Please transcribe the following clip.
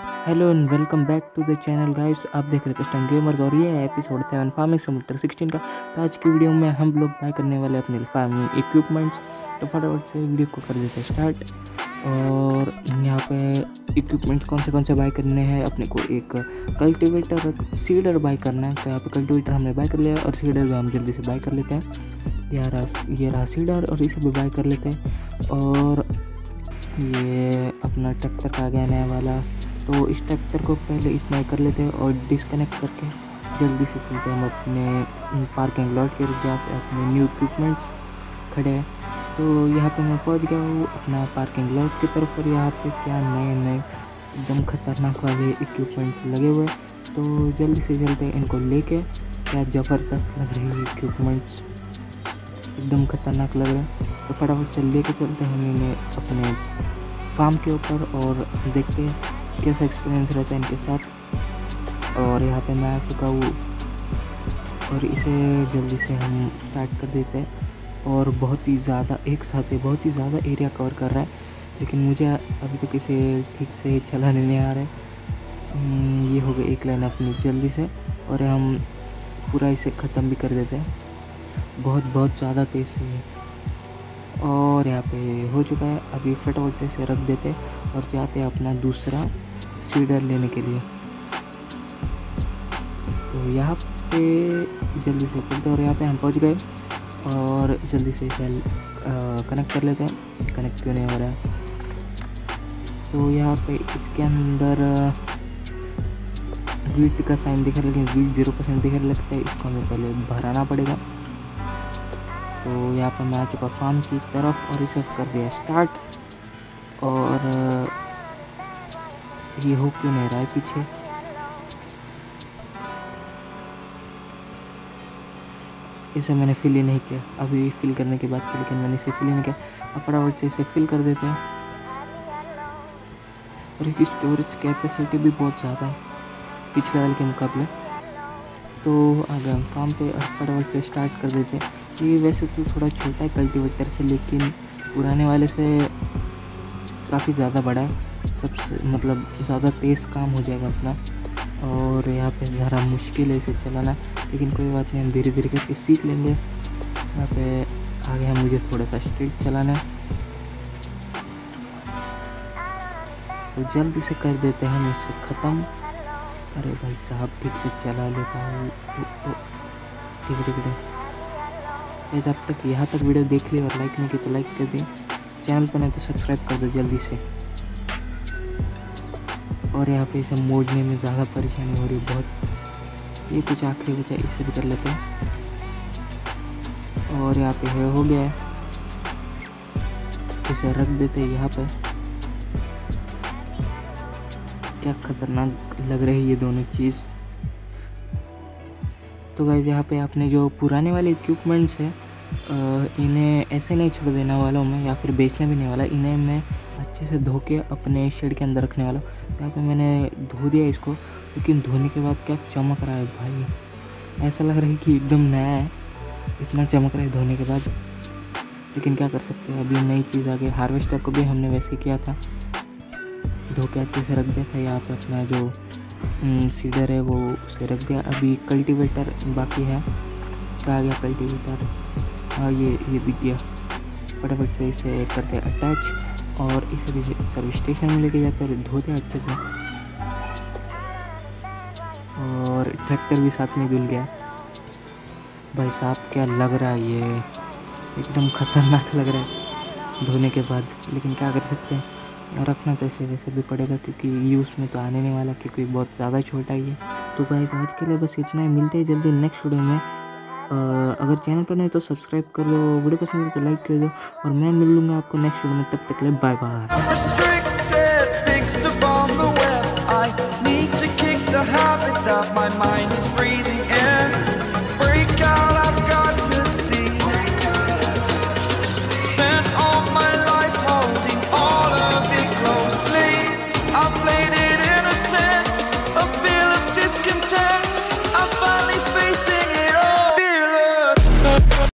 Hello and welcome back to the channel guys. आप देख रहे हैं कस्टम गेमर्स और ये है episode seven farming simulator sixteen का। तो आज की वीडियो में हम लोग बाय करने वाले अपने फ़ार्मिंग इक्विपमेंट्स तो फटाफट से वीडियो को कर देते हैं स्टार्ट और यहाँ पे इक्विपमेंट्स कौन से कौन से बाय करने हैं, अपने को एक कल्टिवेटर सीडर बाय करना है। तो यहाँ पे कल्टिवेटर हमने बाय कर लिया और सीडर भी हम जल्दी से बाय कर लेते हैं। यह रहा ये रहा सीडर और इसे भी बाय कर लेते हैं। और ये अपना ट्रैक्टर आ गया नया वाला। तो स्ट्रक्चर को पहले इतना कर लेते हैं और डिसकनेक्ट करके जल्दी से चलते हैं। हम अपने पार्किंग लॉट के जहाँ पे अपने न्यू इक्विपमेंट्स खड़े हैं। तो यहाँ पे मैं पहुँच गया हूँ अपना पार्किंग लॉट की तरफ़ और यहाँ पे क्या नए नए, एकदम खतरनाक वाले इक्विपमेंट्स लगे हुए तो जल्दी से जल्दी इनको लेके। क्या ज़बरदस्त लग रही है इक्विपमेंट्स एकदम खतरनाक लग रहे हैं। तो फटाफट से लेके चलते हैं। हम इन्हें अपने फार्म के ऊपर और देखते हैं। कैसा एक्सपीरियंस रहता है इनके साथ? और यहाँ पे मैं आ चुका हूँ। और इसे जल्दी से हम स्टार्ट कर देते हैं। और बहुत ही ज़्यादा एक साथ ही, बहुत ही ज़्यादा एरिया कवर कर रहा है। लेकिन मुझे अभी तो इसे ठीक से चलाने नहीं आ रहा है। ये हो गया एक लाइन अपनी जल्दी से। और हम पूरा इसे ख़त्म भी कर देते हैं। बहुत बहुत ज़्यादा तेज़ है। और यहाँ पे हो चुका है। अभी फटाफट से इसे रख देते और जाते हैं अपना दूसरा सीडर लेने के लिए। तो यहाँ पे जल्दी से चलते और यहाँ पे हम पहुँच गए और जल्दी से इसे कनेक्ट कर लेते हैं। कनेक्ट क्यों नहीं हो रहा है? तो यहाँ पे इसके अंदर वीट का साइन दिखा लेकिन वीट ज़ीरो परसेंट दिखा लगता है। इसको हमें पहले भराना पड़ेगा। तो यहाँ पर मैं चुका फार्म की तरफ़ और इसे कर दिया स्टार्ट। और ये हो क्यों नहीं रहा है पीछे? इसे मैंने फिल ही नहीं किया। अभी फिल करने के बाद लेकिन मैंने इसे फिल ही नहीं किया। अब फटाफट से इसे फिल कर देते हैं। और इसकी स्टोरेज कैपेसिटी भी बहुत ज़्यादा है पिछले वाले के मुकाबले। तो आगे हम फार्म पे फटाफट से स्टार्ट कर देते हैं। ये वैसे तो थोड़ा छोटा है कल्टीवेटर से, लेकिन पुराने वाले से काफ़ी ज़्यादा बड़ा है। सबसे मतलब ज़्यादा तेज़ काम हो जाएगा अपना। और यहाँ पे ज़रा मुश्किल है इसे चलाना, लेकिन कोई बात नहीं, हम धीरे धीरे करके सीख लेंगे। यहाँ पे आगे हम मुझे थोड़ा सा स्ट्रीट चलाना है। तो जल्दी से कर देते हैं हम इसे ख़त्म। अरे भाई साहब, ठीक से चला लेता हूँ। ठीक है, ठीक गैस अब तक यहाँ तक वीडियो देख ली और लाइक नहीं की तो लाइक कर दें। चैनल पर नहीं तो सब्सक्राइब कर दो जल्दी से। और यहाँ पे इसे मोड़ने में ज़्यादा परेशानी हो रही है बहुत। ये कुछ आखिरी बचा, इसे भी कर लेते हैं। और यहाँ पे है, हो गया है। इसे रख देते हैं यहाँ पे। क्या खतरनाक लग रही है ये दोनों चीज़। तो गाइज़ यहाँ पे आपने जो पुराने वाले इक्विपमेंट्स है इन्हें ऐसे नहीं छोड़ देने वाला हूँ मैं, या फिर बेचने भी नहीं वाला, इन्हें मैं अच्छे से धो के अपने शेड के अंदर रखने वाला हूँ। यहाँ पे मैंने धो दिया इसको, लेकिन धोने के बाद क्या चमक रहा है भाई? ऐसा लग रहा है कि एकदम नया है। इतना चमक रहा है धोने के बाद। लेकिन क्या कर सकते हैं, अभी नई चीज़ आ गई। हार्वेस्टर को भी हमने वैसे किया था। धो के अच्छे से रख दिया था, यहाँ पे अपना जो सीडर है, वो उसे रख दिया। अभी कल्टीवेटर बाकी है। कहा गया कल्टीवेटर। हाँ ये ये दिख गया। फटाफट से इसे करते हैं अटैच और इसे भी सर्विस स्टेशन में लेके जाते हैं धोते हैं अच्छे से। और ट्रैक्टर भी साथ में धुल गया। भाई साहब, क्या लग रहा है ये? एकदम ख़तरनाक लग रहा है। धोने के बाद, लेकिन क्या कर सकते हैं? रखना तो ऐसे वैसे भी पड़ेगा क्योंकि यूज़ में तो आने नहीं वाला क्योंकि बहुत ज़्यादा छोटा ही है। तो गाइज़ आज के लिए बस इतना ही। मिलते हैं जल्दी नेक्स्ट वीडियो में। अगर चैनल पर नहीं तो सब्सक्राइब कर लो वीडियो पसंद है तो लाइक कर दो और मैं मिल लूँगा आपको नेक्स्ट वीडियो में। तब तक ले बाय बाय